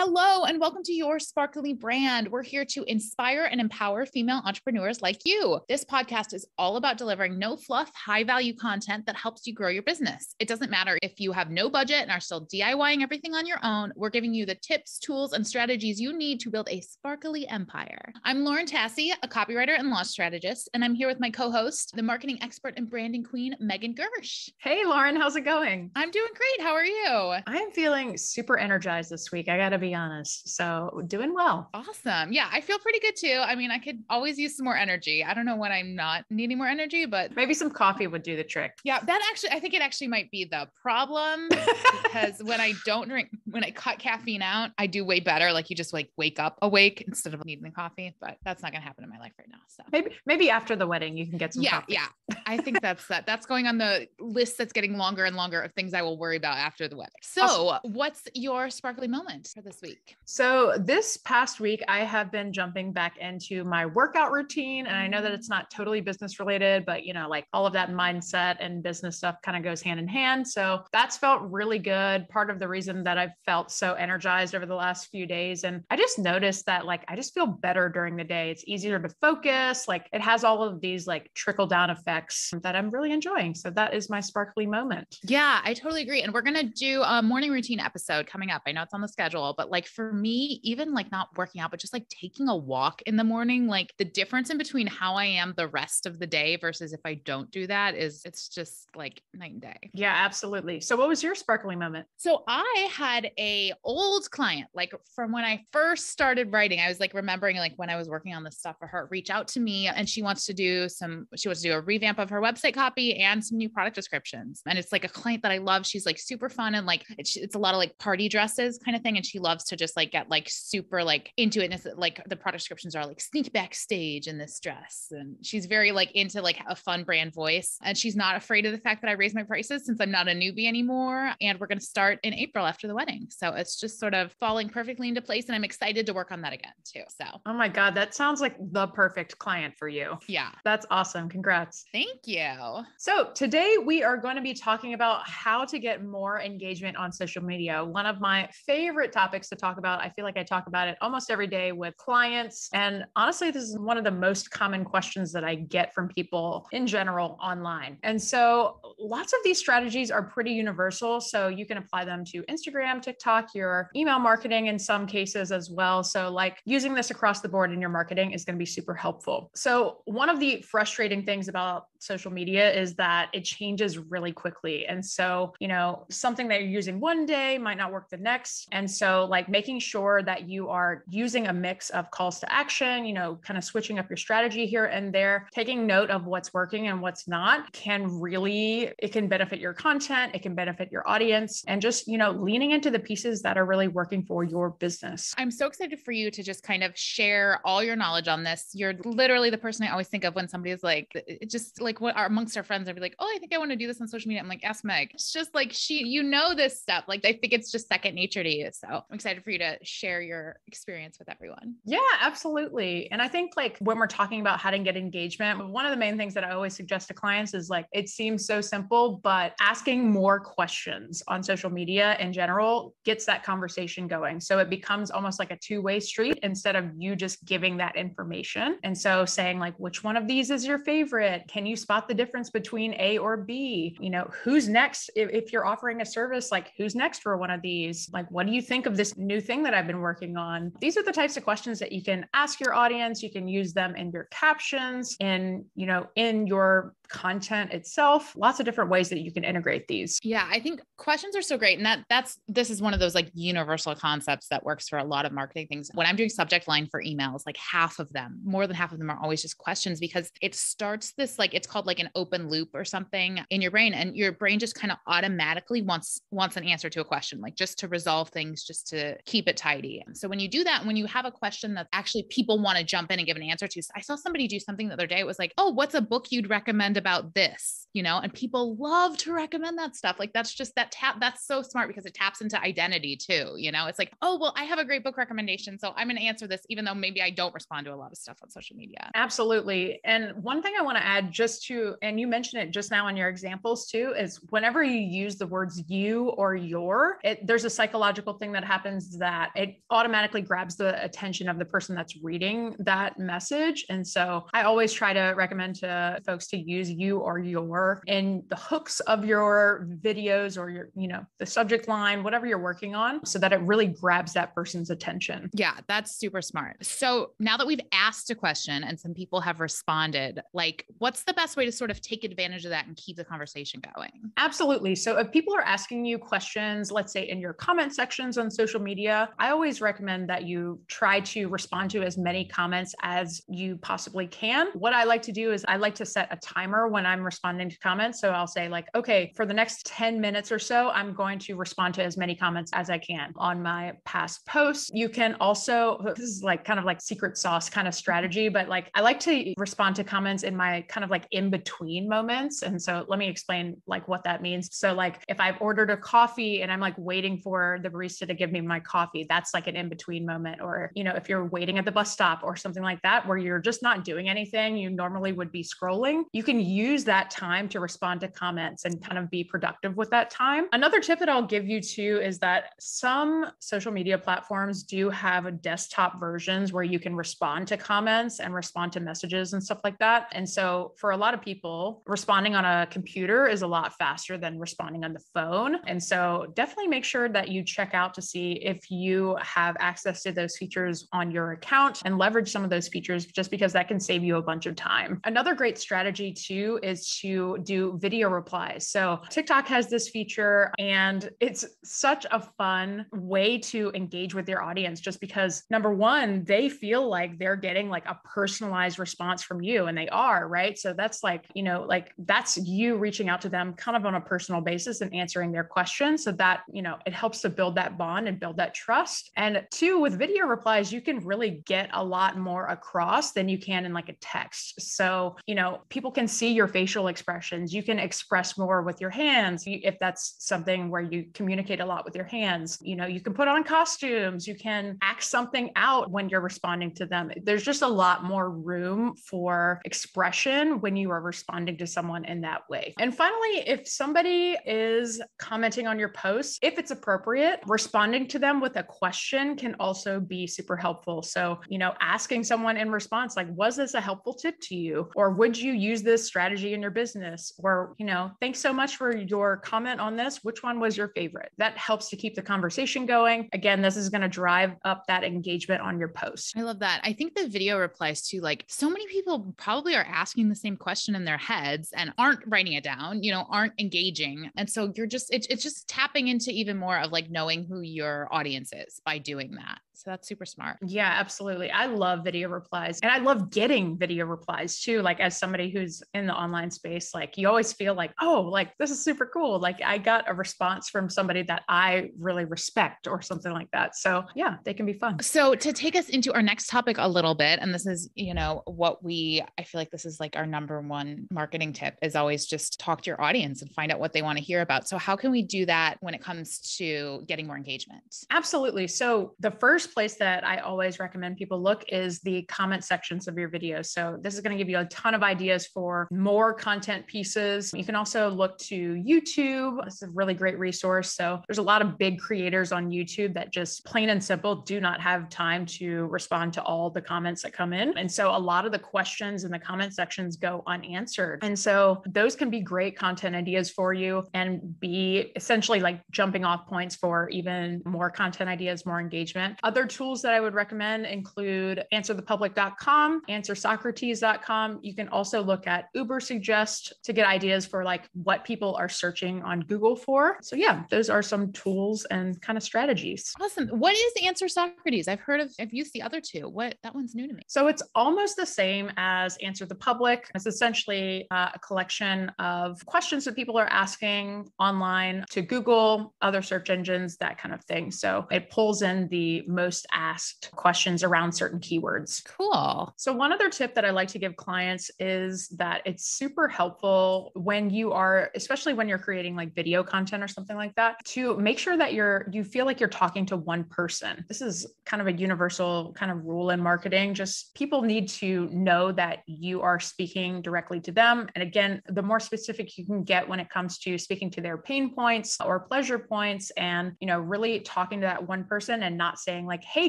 Hello, and welcome to Your Sparkly Brand. We're here to inspire and empower female entrepreneurs like you. This podcast is all about delivering no fluff, high value content that helps you grow your business. It doesn't matter if you have no budget and are still DIYing everything on your own, we're giving you the tips, tools, and strategies you need to build a sparkly empire. I'm Lauren Tassi, a copywriter and launch strategist, and I'm here with my co host, the marketing expert and branding queen, Megan Gersh. Hey, Lauren, how's it going? I'm doing great. How are you? I am feeling super energized this week. I got to be be honest. So doing well. Awesome. Yeah, I feel pretty good too. I mean, I could always use some more energy. I don't know when I'm not needing more energy, but maybe some coffee would do the trick. Yeah, that actually, I think it actually might be the problem because when I don't drink, when I cut caffeine out, I do way better. Like you just like wake up awake instead of needing the coffee, but that's not going to happen in my life right now. So maybe, maybe after the wedding, you can get some. Yeah. Coffee. Yeah. I think that's that. That's going on the list that's getting longer and longer of things I will worry about after the wedding. So, awesome. what's your sparkly moment for this week? So, this past week, I have been jumping back into my workout routine. And I know that mm-hmm. it's not totally business related, but you know, like all of that mindset and business stuff kind of goes hand in hand. So, that's felt really good. Part of the reason that I've felt so energized over the last few days. And I just noticed that, like, I just feel better during the day. It's easier to focus. Like, it has all of these like trickle down effects that I'm really enjoying. So, that is my sparkly moment. Yeah, I totally agree. And we're going to do a morning routine episode coming up. I know it's on the schedule, but like for me, even like not working out, but just like taking a walk in the morning, like the difference in between how I am the rest of the day versus if I don't do that is it's just like night and day. Yeah, absolutely. So what was your sparkly moment? So I had a old client, like from when I first started writing, I was like remembering like when I was working on this stuff for her, reach out to me and she wants to do some, she wants to do a revamp of her website copy and some new product descriptions. And it's like a client that I love. She's like super fun and like it's, it's a lot of like party dresses kind of thing. And she loves to just like get like super like into it. And it's like the product descriptions are like sneak backstage in this dress. And she's very like into like a fun brand voice. And she's not afraid of the fact that I raise my prices since I'm not a newbie anymore. And we're going to start in April after the wedding. So it's just sort of falling perfectly into place. And I'm excited to work on that again too. So, oh my God, that sounds like the perfect client for you. Yeah. That's awesome. Congrats. Thank you. So today we are going to be talking about how to get more engagement on social media. One of my favorite topics to talk about. I feel like I talk about it almost every day with clients. And honestly, this is one of the most common questions that I get from people in general online. And so lots of these strategies are pretty universal. So you can apply them to Instagram, TikTok, your email marketing in some cases as well. So, like using this across the board in your marketing is going to be super helpful. So, one of the frustrating things about social media is that it changes really quickly. And so, you know, something that you're using one day might not work the next. And so, like making sure that you are using a mix of calls to action, you know, kind of switching up your strategy here and there, taking note of what's working and what's not can really, it can benefit your content, it can benefit your audience, and just, you know, leaning into the pieces that are really working for your business. I'm so excited for you to just kind of share all your knowledge on this. You're literally the person I always think of when somebody is like, just like what are amongst our friends, I'd be like, oh, I think I want to do this on social media. I'm like, ask Meg. It's just like she, you know, this stuff. Like I think it's just second nature to you. So I'm excited for you to share your experience with everyone. Yeah, absolutely. And I think like when we're talking about how to get engagement, one of the main things that I always suggest to clients is like it seems so simple, but asking more questions on social media in general gets that conversation going. So it becomes almost like a two-way street instead of you just giving that information. And so saying like which one of these is your favorite? Can you spot the difference between A or B? You know, who's next if, if you're offering a service like who's next for one of these? Like what do you think of this new thing that I've been working on? These are the types of questions that you can ask your audience. You can use them in your captions, in, you know, in your content itself lots of different ways that you can integrate these. Yeah i think questions are so great and that that's this is one of those like universal concepts that works for a lot of marketing things. When i'm doing subject line for emails like half of them more than half of them are always just questions because it starts this like it's called like an open loop or something in your brain and your brain just kind of automatically wants wants an answer to a question like just to resolve things just to keep it tidy. And so when you do that when you have a question that actually people want to jump in and give an answer to i saw somebody do something the other day it was like oh what's a book you'd recommend about this you know and people love to recommend that stuff. Like that's just that tap that's so smart because it taps into identity too you know? It's like oh well i have a great book recommendation so i'm going to answer this even though maybe i don't respond to a lot of stuff on social media. Absolutely. And one thing i want to add just to and you mentioned it just now in your examples too is whenever you use the words you or your it, there's a psychological thing that happens that it automatically grabs the attention of the person that's reading that message. And so i always try to recommend to folks to use you or your and the hooks of your videos or your, you know, the subject line, whatever you're working on, so that it really grabs that person's attention. Yeah, that's super smart. So now that we've asked a question and some people have responded, like what's the best way to sort of take advantage of that and keep the conversation going? Absolutely. So if people are asking you questions, let's say in your comment sections on social media, I always recommend that you try to respond to as many comments as you possibly can. What I like to do is I like to set a timer when I'm responding to comments. So I'll say, like, okay, for the next 10 minutes or so, I'm going to respond to as many comments as I can on my past posts. You can also, this is like kind of like secret sauce kind of strategy, but like I like to respond to comments in my kind of like in between moments. And so let me explain like what that means. So, like, if I've ordered a coffee and I'm like waiting for the barista to give me my coffee, that's like an in between moment. Or, you know, if you're waiting at the bus stop or something like that, where you're just not doing anything, you normally would be scrolling, you can use that time to respond to comments and kind of be productive with that time. Another tip that I'll give you too is that some social media platforms do have desktop versions where you can respond to comments and respond to messages and stuff like that. And so for a lot of people, responding on a computer is a lot faster than responding on the phone. And so definitely make sure that you check out to see if you have access to those features on your account and leverage some of those features just because that can save you a bunch of time. Another great strategy too is to do video replies. So TikTok has this feature and it's such a fun way to engage with your audience just because number one, they feel like they're getting like a personalized response from you and they are, right? So that's like, you know, like that's you reaching out to them kind of on a personal basis and answering their questions so that, you know, it helps to build that bond and build that trust. And two, with video replies, you can really get a lot more across than you can in like a text. So, you know, people can see your facial expressions. You can express more with your hands. If that's something where you communicate a lot with your hands you know you can put on costumes. You can act something out when you're responding to them. There's just a lot more room for expression when you are responding to someone in that way. And finally if somebody is commenting on your post if it's appropriate responding to them with a question can also be super helpful. So you know asking someone in response like was this a helpful tip to you? Or would you use this strategy in your business or you know, thanks so much for your comment on this. Which one was your favorite? That helps to keep the conversation going. Again, this is going to drive up that engagement on your post. I love that. I think the video replies to like so many people probably are asking the same question in their heads and aren't writing it down, you know, aren't engaging. And so you're just, it, it's just tapping into even more of like knowing who your audience is by doing that. So that's super smart. Yeah, absolutely. I love video replies and I love getting video replies too. Like, as somebody who's in the online space, like, you always feel like, oh, like this is super cool. Like, I got a response from somebody that I really respect or something like that. So, yeah, they can be fun. So, to take us into our next topic a little bit, and this is, you know, what we, I feel like this is like our number one marketing tip is always just talk to your audience and find out what they want to hear about. So, how can we do that when it comes to getting more engagement? Absolutely. So, the first first place that I always recommend people look is the comment sections of your videos. So this is going to give you a ton of ideas for more content pieces. You can also look to YouTube. It's a really great resource. So there's a lot of big creators on YouTube that just plain and simple do not have time to respond to all the comments that come in. And so a lot of the questions in the comment sections go unanswered. And so those can be great content ideas for you and be essentially like jumping off points for even more content ideas, more engagement. Other other tools that I would recommend include answerthepublic.com, answersocrates.com. You can also look at Ubersuggest to get ideas for like what people are searching on Google for. So yeah, those are some tools and kind of strategies. Awesome. What is Answer Socrates? I've heard of, I've used the other two. What that one's new to me. So it's almost the same as Answer the Public. It's essentially uh, a collection of questions that people are asking online to Google, other search engines, that kind of thing. So it pulls in the most most asked questions around certain keywords. Cool. So, one other tip that I like to give clients is that it's super helpful when you are, especially when you're creating like video content or something like that, to make sure that you're, you feel like you're talking to one person. This is kind of a universal kind of rule in marketing. Just people need to know that you are speaking directly to them. And again, the more specific you can get when it comes to speaking to their pain points or pleasure points and, you know, really talking to that one person and not saying like, hey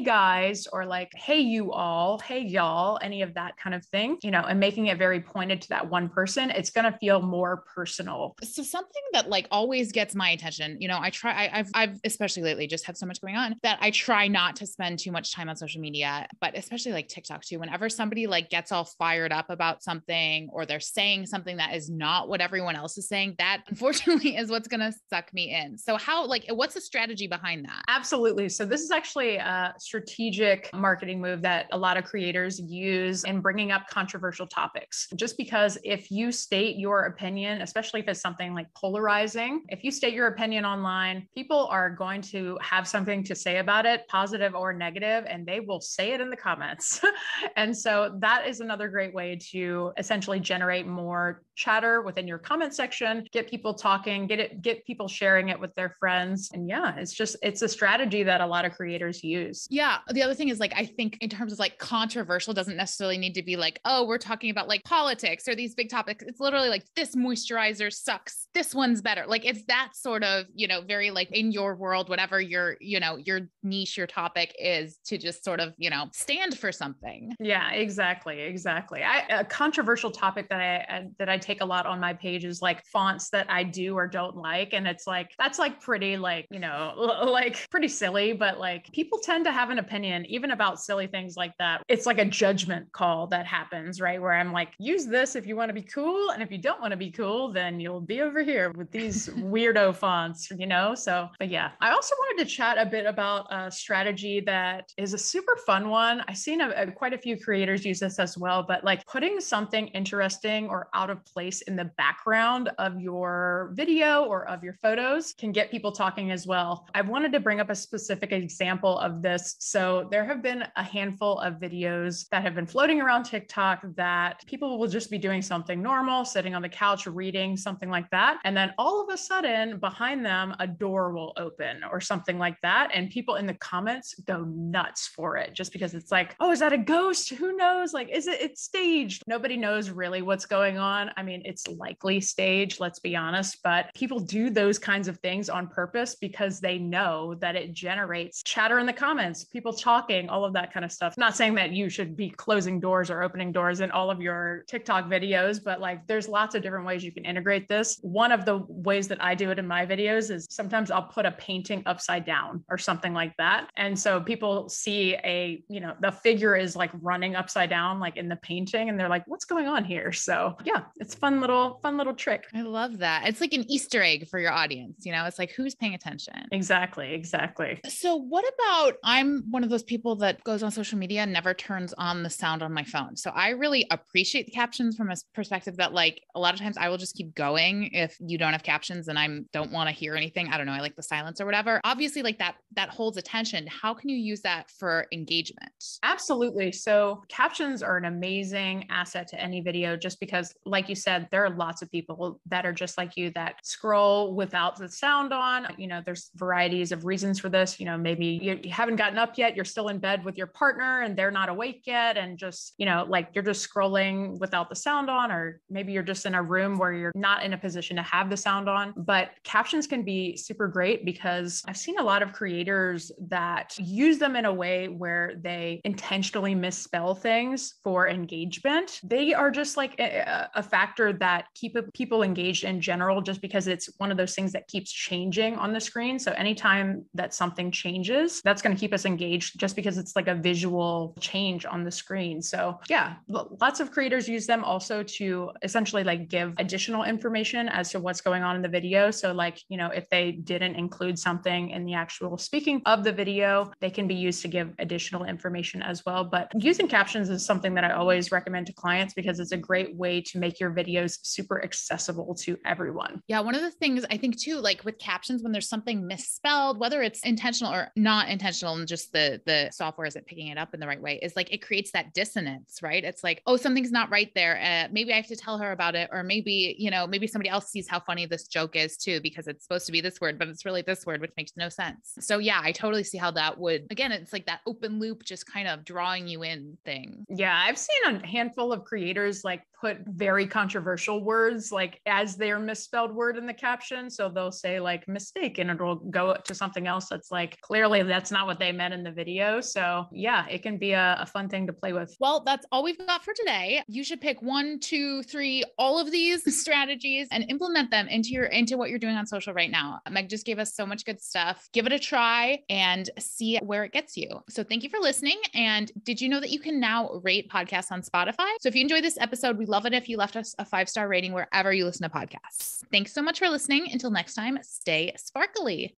guys, or like, hey you all, hey y'all, any of that kind of thing, you know, and making it very pointed to that one person, it's going to feel more personal. So something that like always gets my attention, you know, I try, I, have I've especially lately just had so much going on that I try not to spend too much time on social media, but especially like TikTok too. Whenever somebody like gets all fired up about something or they're saying something that is not what everyone else is saying, that unfortunately is what's going to suck me in. So how, like, what's the strategy behind that? Absolutely. So this is actually uh, strategic marketing move that a lot of creators use in bringing up controversial topics. Just because if you state your opinion, especially if it's something like polarizing, if you state your opinion online, people are going to have something to say about it, positive or negative, and they will say it in the comments. and so that is another great way to essentially generate more chatter within your comment section, get people talking, get it, get people sharing it with their friends. And yeah, it's just, it's a strategy that a lot of creators use. Yeah. The other thing is like, I think in terms of like controversial doesn't necessarily need to be like, oh, we're talking about like politics or these big topics. It's literally like this moisturizer sucks. This one's better. Like it's that sort of, you know, very like in your world, whatever your, you know, your niche, your topic is to just sort of, you know, stand for something. Yeah, exactly. Exactly. I, a controversial topic that I, uh, that I take take a lot on my page is like fonts that I do or don't like. And it's like, that's like pretty, like, you know, like pretty silly, but like people tend to have an opinion even about silly things like that. It's like a judgment call that happens, right? Where I'm like, use this if you want to be cool. And if you don't want to be cool, then you'll be over here with these weirdo fonts, you know? So, but yeah, I also wanted to chat a bit about a strategy that is a super fun one. I've seen a, a, quite a few creators use this as well, but like putting something interesting or out of place place in the background of your video or of your photos can get people talking as well. I wanted to bring up a specific example of this. So there have been a handful of videos that have been floating around TikTok that people will just be doing something normal, sitting on the couch, reading, something like that. And then all of a sudden, behind them, a door will open or something like that. And people in the comments go nuts for it just because it's like, oh, is that a ghost? Who knows? Like, is it, it's staged? Nobody knows really what's going on. I mean, it's likely staged, let's be honest, but people do those kinds of things on purpose because they know that it generates chatter in the comments, people talking, all of that kind of stuff. Not saying that you should be closing doors or opening doors in all of your TikTok videos, but like there's lots of different ways you can integrate this. One of the ways that I do it in my videos is sometimes I'll put a painting upside down or something like that. And so people see a, you know, the figure is like running upside down, like in the painting, and they're like, what's going on here? So yeah, it's fun little fun little trick. I love that. It's like an Easter egg for your audience, you know. It's like who's paying attention. Exactly, exactly. So what about I'm one of those people that goes on social media and never turns on the sound on my phone. So I really appreciate the captions from a perspective that like a lot of times I will just keep going if you don't have captions and I don't want to hear anything. I don't know, I like the silence or whatever. Obviously like that that holds attention. How can you use that for engagement? Absolutely. So captions are an amazing asset to any video just because like you said there are lots of people that are just like you that scroll without the sound on. You know, there's varieties of reasons for this. You know, maybe you, you haven't gotten up yet, you're still in bed with your partner and they're not awake yet. And just, you know, like you're just scrolling without the sound on, or maybe you're just in a room where you're not in a position to have the sound on. But captions can be super great because I've seen a lot of creators that use them in a way where they intentionally misspell things for engagement. They are just like a, a factor that keep people engaged in general, just because it's one of those things that keeps changing on the screen. So anytime that something changes, that's going to keep us engaged just because it's like a visual change on the screen. So yeah, lots of creators use them also to essentially like give additional information as to what's going on in the video. So like, you know, if they didn't include something in the actual speaking of the video, they can be used to give additional information as well. But using captions is something that I always recommend to clients because it's a great way to make your videos super accessible to everyone. Yeah. One of the things I think too, like with captions, when there's something misspelled, whether it's intentional or not intentional, subtitle and just the the software isn't picking it up in the right way is like it creates that dissonance, right? It's like, oh, something's not right there. Uh, maybe I have to tell her about it, or maybe you know, maybe somebody else sees how funny this joke is too because it's supposed to be this word, but it's really this word, which makes no sense. So yeah, I totally see how that would. Again, it's like that open loop, just kind of drawing you in thing. Yeah, I've seen a handful of creators like put very controversial words like as their misspelled word in the caption. So they'll say like mistake and it'll go to something else that's like clearly that's not what they meant in the video. So yeah, it can be a, a fun thing to play with. Well, that's all we've got for today. You should pick one, two, three, all of these strategies and implement them into your into what you're doing on social right now. Meg just gave us so much good stuff. Give it a try and see where it gets you. So thank you for listening. And did you know that you can now rate podcasts on Spotify? So if you enjoyed this episode, we love it if you left us a five star rating wherever you listen to podcasts. Thanks so much for listening. Until next time, stay sparkly.